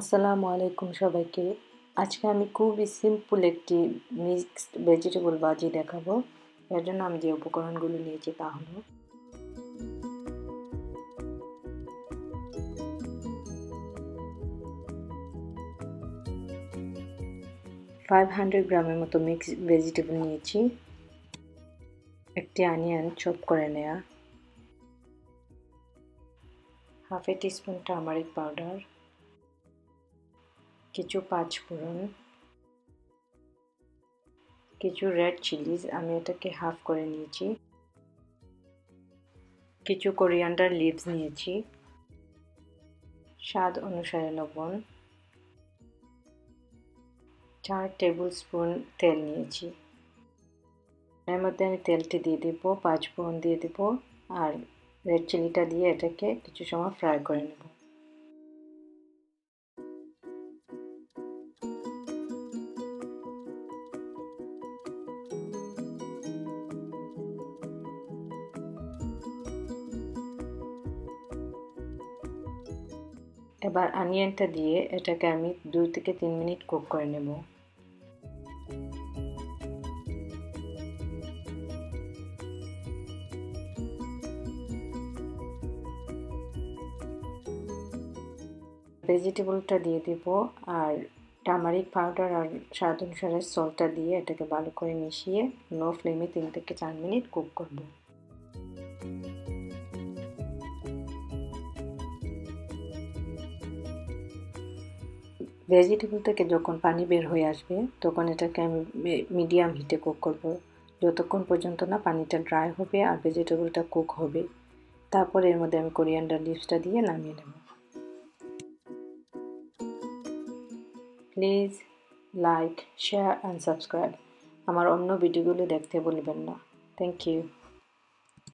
আসসালামু আলাইকুম সবাইকে। আজকে আমি খুবই সিম্পল একটি মিক্সড ভেজিটেবল ভাজি দেখাবো। এর জন্য আমি যে উপকরণগুলো নিয়েছি তা হলো ফাইভ হান্ড্রেড গ্রামের মতো মিক্স ভেজিটেবল নিয়েছি। একটি আনিয়ন চপ করে নেওয়া half a teaspoon turmeric powder কিছু পাঁচফোড়ন কিছু রেড চিলিজ আমি এটাকে হাফ করে নিয়েছি। কিছু কোরিয়ান্ডার লিভস নিয়েছি। স্বাদ অনুসারে লবণ। চার টেবিল স্পুন তেল নিয়েছি। এর মধ্যে আমি তেলটি দিয়ে দিব পাঁচফোড়ন দিয়ে দিব, আর রেড চিলিটা দিয়ে এটাকে কিছু সময় ফ্রাই করে নেব। এবার আনিয়নটা দিয়ে এটাকে আমি দুই থেকে তিন মিনিট কুক করে নেব। ভেজিটেবলটা দিয়ে দিব আর টামারিক পাউডার আর স্বাদ অনুসারে সল্টটা দিয়ে এটাকে ভালো করে মিশিয়ে লো ফ্লেমে তিন থেকে চার মিনিট কুক করব। ভেজিটেবল থেকে যখন পানি বের হয়ে আসবে, তখন এটাকে আমি মিডিয়াম হিটে কুক করব। যতক্ষণ পর্যন্ত না পানিটা ড্রাই হবে আর ভেজিটেবলটা কুক হবে, তারপর এর মধ্যে আমি কোরিয়ান্ডার লিভসটা দিয়ে নামিয়ে নেব। Please like share and subscribe আমার অন্য ভিডিওগুলো দেখতে বলবেন না। Thank you